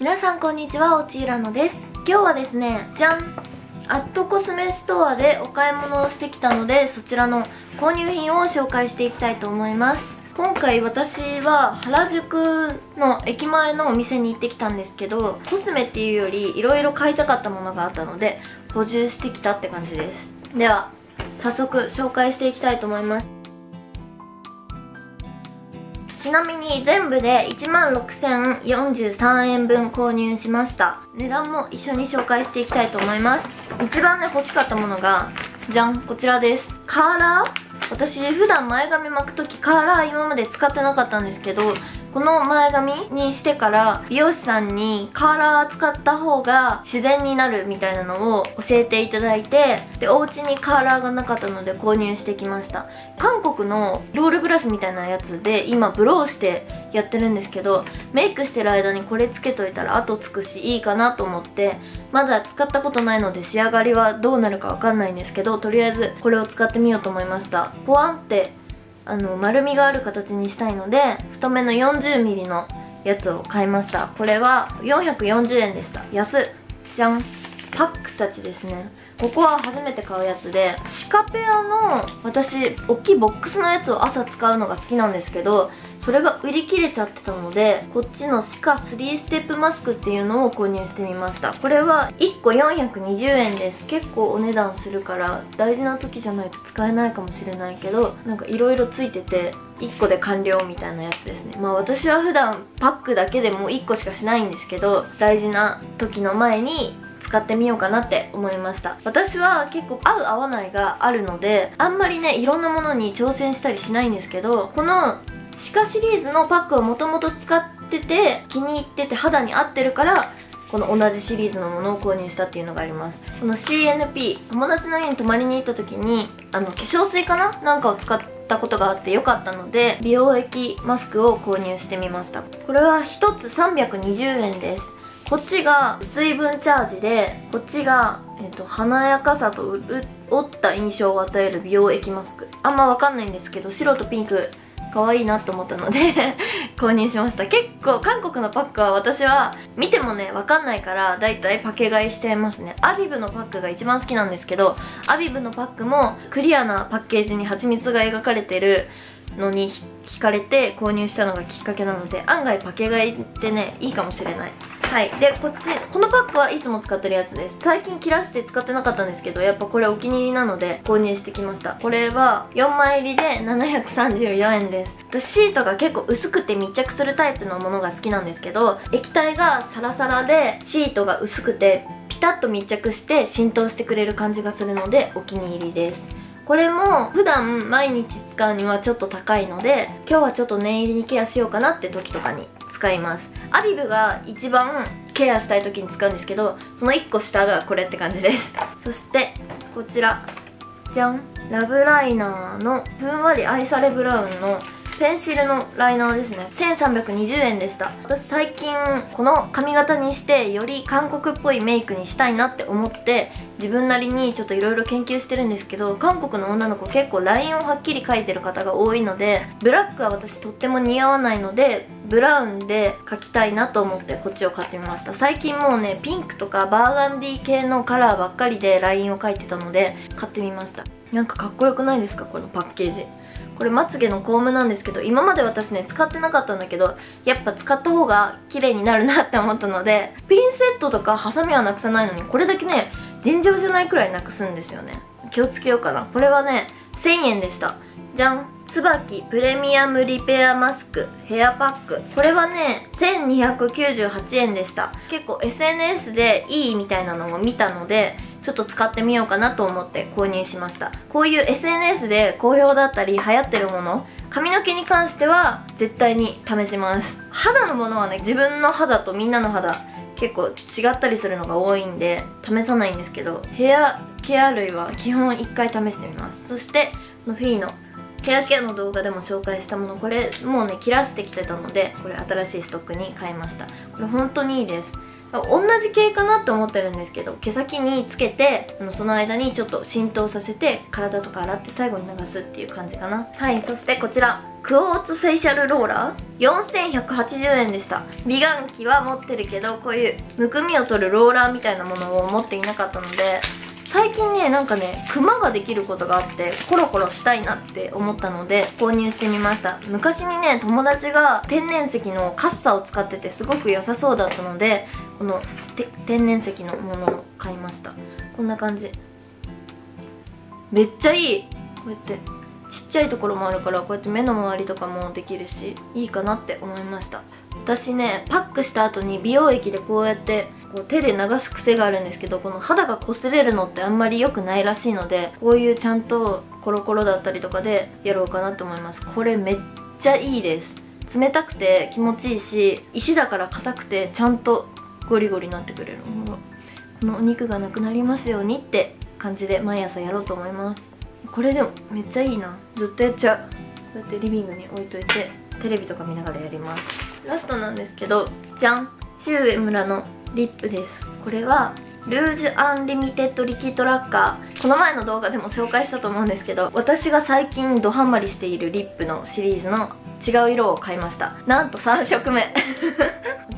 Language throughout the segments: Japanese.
皆さんこんにちはおちいらのです。今日はですねじゃんアットコスメストアでお買い物をしてきたのでそちらの購入品を紹介していきたいと思います。今回私は原宿の駅前のお店に行ってきたんですけどコスメっていうより色々買いたかったものがあったので補充してきたって感じです。では早速紹介していきたいと思います。ちなみに全部で1万6043円分購入しました。値段も一緒に紹介していきたいと思います。一番ね欲しかったものがじゃん。こちらです。カーラー？私普段前髪巻く時カーラー今まで使ってなかったんですけどこの前髪にしてから美容師さんにカーラー使った方が自然になるみたいなのを教えていただいてでお家にカーラーがなかったので購入してきました。韓国のロールブラシみたいなやつで今ブローしてやってるんですけどメイクしてる間にこれつけといたら後つくしいいかなと思ってまだ使ったことないので仕上がりはどうなるかわかんないんですけどとりあえずこれを使ってみようと思いました。ポワンってあの丸みがある形にしたいので太めの 40mm のやつを買いました。これは440円でした。安じゃん。パックたちですね。ここは初めて買うやつでシカペアの私大きいボックスのやつを朝使うのが好きなんですけどそれが売り切れちゃってたのでこっちのシカ3ステップマスクっていうのを購入してみました。これは1個420円です。結構お値段するから大事な時じゃないと使えないかもしれないけどなんか色々ついてて1個で完了みたいなやつですね。まあ私は普段パックだけでも1個しかしないんですけど大事な時の前に使ってみようかなって思いました。私は結構合う合わないがあるのであんまりねいろんなものに挑戦したりしないんですけどこのシカシリーズのパックをもともと使ってて気に入ってて肌に合ってるからこの同じシリーズのものを購入したっていうのがあります。この CNP 友達の家に泊まりに行った時にあの化粧水かな？なんかを使ったことがあってよかったので美容液マスクを購入してみました。これは1つ320円です。こっちが水分チャージでこっちが、えーと、華やかさとう折った印象を与える美容液マスク。あんま分かんないんですけど白とピンク可愛いなと思ったので 購入しました。結構韓国のパックは私は見てもね分かんないからだいたいパケ買いしちゃいますね。 Abib のパックが一番好きなんですけど Abib のパックもクリアなパッケージに蜂蜜が描かれてるのに惹かれて購入したのがきっかけなので案外パケ買いってねいいかもしれない。はい。でこっちこのパックはいつも使ってるやつです。最近切らして使ってなかったんですけどやっぱこれお気に入りなので購入してきました。これは4枚入りで734円です。シートが結構薄くて密着するタイプのものが好きなんですけど液体がサラサラでシートが薄くてピタッと密着して浸透してくれる感じがするのでお気に入りです。これも普段毎日使うにはちょっと高いので今日はちょっと念入りにケアしようかなって時とかに使います。アビブが一番ケアしたい時に使うんですけどその1個下がこれって感じです。そしてこちら。じゃん。ラブライナーのふんわり愛されブラウンのペンシルのライナーですね。1320円でした。私最近この髪型にしてより韓国っぽいメイクにしたいなって思って自分なりにちょっといろいろ研究してるんですけど韓国の女の子結構ラインをはっきり描いてる方が多いのでブラックは私とっても似合わないのでブラウンで描きたいなと思ってこっちを買ってみました。最近もうねピンクとかバーガンディ系のカラーばっかりでラインを描いてたので買ってみました。なんかかっこよくないですか？このパッケージ。これまつげのコームなんですけど今まで私ね使ってなかったんだけどやっぱ使った方が綺麗になるなって思ったのでピンセットとかハサミはなくさないのにこれだけね尋常じゃないくらいなくすんですよね。気をつけようかな。これはね1000円でした。じゃん。椿プレミアムリペアマスクヘアパック。これはね1298円でした。結構 SNS でいいみたいなのを見たのでちょっと使ってみようかなと思って購入しました。こういう SNS で好評だったり流行ってるもの髪の毛に関しては絶対に試します。肌のものはね自分の肌とみんなの肌結構違ったりするのが多いんで試さないんですけどヘアケア類は基本1回試してみます。そしてのフィーのヘアケアの動画でも紹介したものこれもうね切らせてきてたのでこれ新しいストックに買いました。これ本当にいいです。同じ系かなって思ってるんですけど毛先につけてその間にちょっと浸透させて体とか洗って最後に流すっていう感じかな。はいそしてこちらクォーツフェイシャルローラー。4180円でした。美顔器は持ってるけどこういうむくみを取るローラーみたいなものを持っていなかったので最近ねなんかねクマができることがあってコロコロしたいなって思ったので購入してみました。昔にね友達が天然石のカッサを使っててすごく良さそうだったのでこの天然石のものを買いました。こんな感じ。めっちゃいい。こうやってちっちゃいところもあるからこうやって目の周りとかもできるしいいかなって思いました。私ねパックした後に美容液でこうやってこう手で流す癖があるんですけどこの肌が擦れるのってあんまり良くないらしいのでこういうちゃんとコロコロだったりとかでやろうかなと思います。これめっちゃいいです。冷たくて気持ちいいし石だから硬くてちゃんとゴリゴリになってくれるもの。このお肉がなくなりますようにって感じで毎朝やろうと思います。これでもめっちゃいいな。ずっとやっちゃう。こうやってリビングに置いといてテレビとか見ながらやります。ラストなんですけどじゃんシュウエムラのリップです。これはルージュアンリミテッドリキッドラッカー。この前の動画でも紹介したと思うんですけど私が最近ドハマりしているリップのシリーズの違う色を買いました。なんと3色目。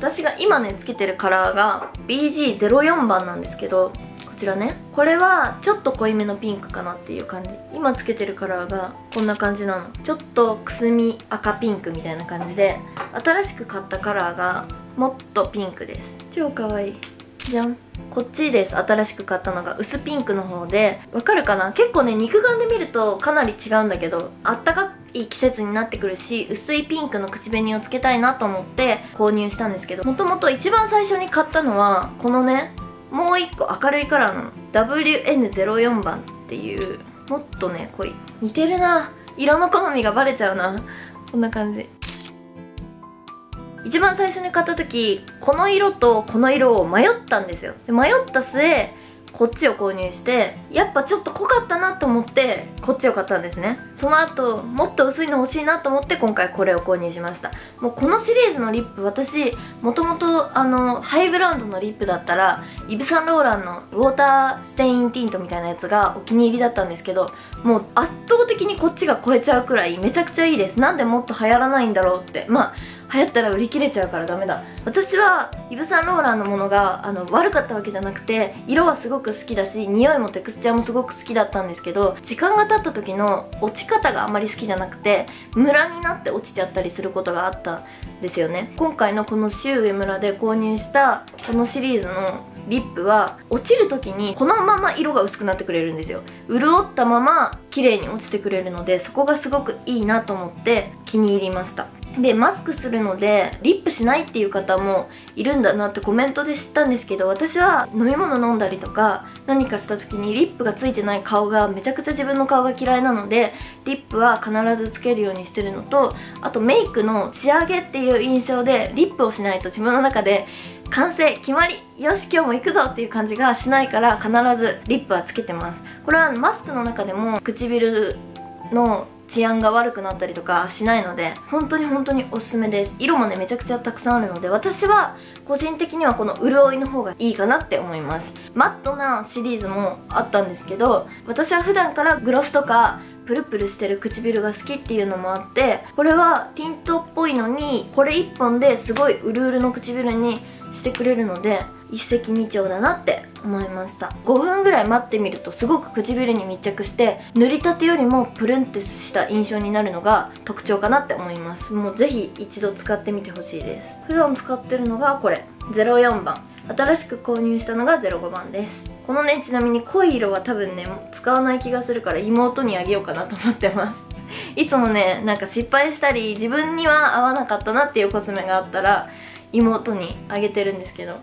私が今ねつけてるカラーが BG04 番なんですけどこちらね。これはちょっと濃いめのピンクかなっていう感じ。今つけてるカラーがこんな感じなの。ちょっとくすみ赤ピンクみたいな感じで新しく買ったカラーがもっとピンクです。超かわいい。じゃん。こっちです。新しく買ったのが。薄ピンクの方で。わかるかな？結構ね肉眼で見るとかなり違うんだけどあったかい季節になってくるし薄いピンクの口紅をつけたいなと思って購入したんですけどもともと一番最初に買ったのはこのねもう一個明るいカラーの。WN04 番っていうもっとね濃い似てるな。色の好みがバレちゃうな。こんな感じ。一番最初に買った時この色とこの色を迷ったんですよ。で迷った末こっちを購入してやっぱちょっと濃かったなと思ってこっちを買ったんですね。その後もっと薄いの欲しいなと思って今回これを購入しました。もうこのシリーズのリップ私もともとあのハイブランドのリップだったらイヴ・サンローランのウォーターステインティントみたいなやつがお気に入りだったんですけどもう圧倒的にこっちが超えちゃうくらいめちゃくちゃいいです。なんでもっと流行らないんだろうって。まあ流行ったら売り切れちゃうからダメだ。私はイヴ・サンローランのものがあの悪かったわけじゃなくて色はすごく好きだし匂いもテクスチャーもすごく好きだったんですけど時間が経った時の落ち方があまり好きじゃなくてムラになって落ちちゃったりすることがあったんですよね。今回のこのシュウエムラで購入したこのシリーズのリップは落ちる時にこのまま色が薄くなってくれるんですよ。潤ったまま綺麗に落ちてくれるのでそこがすごくいいなと思って気に入りました。でマスクするのでリップしないっていう方もいるんだなってコメントで知ったんですけど私は飲み物飲んだりとか何かした時にリップがついてない顔がめちゃくちゃ自分の顔が嫌いなのでリップは必ずつけるようにしてるのとあとメイクの仕上げっていう印象でリップをしないと自分の中で完成決まりよし今日も行くぞっていう感じがしないから必ずリップはつけてます。これはマスクの中でも唇の治安が悪くなったりとかしないので本当に本当におすすめです。色もねめちゃくちゃたくさんあるので私は個人的にはこの潤いの方がいいかなって思います。マットなシリーズもあったんですけど私は普段からグロスとかプルプルしてる唇が好きっていうのもあってこれはティントっぽいのにこれ1本ですごいうるうるの唇にしてくれるので一石二鳥だなって思いました。5分ぐらい待ってみるとすごく唇に密着して塗りたてよりもプルンってした印象になるのが特徴かなって思います。もうぜひ一度使ってみてほしいです。普段使ってるのがこれ。04番。新しく購入したのが05番です。このねちなみに濃い色は多分ね使わない気がするから妹にあげようかなと思ってます。いつもねなんか失敗したり自分には合わなかったなっていうコスメがあったら妹にあげてるんですけど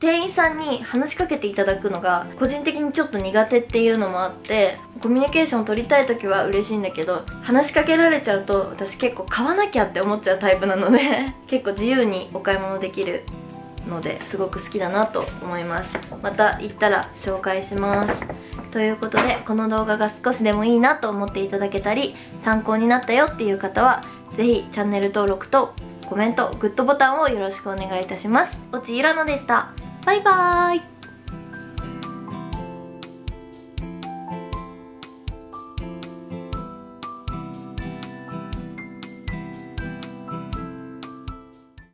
店員さんに話しかけていただくのが個人的にちょっと苦手っていうのもあってコミュニケーション取りたい時は嬉しいんだけど話しかけられちゃうと私結構買わなきゃって思っちゃうタイプなので 結構自由にお買い物できるのですごく好きだなと思います。また行ったら紹介します。ということでこの動画が少しでもいいなと思っていただけたり参考になったよっていう方は是非チャンネル登録とコメントグッドボタンをよろしくお願いいたします。おちいらのでした。バイバーイ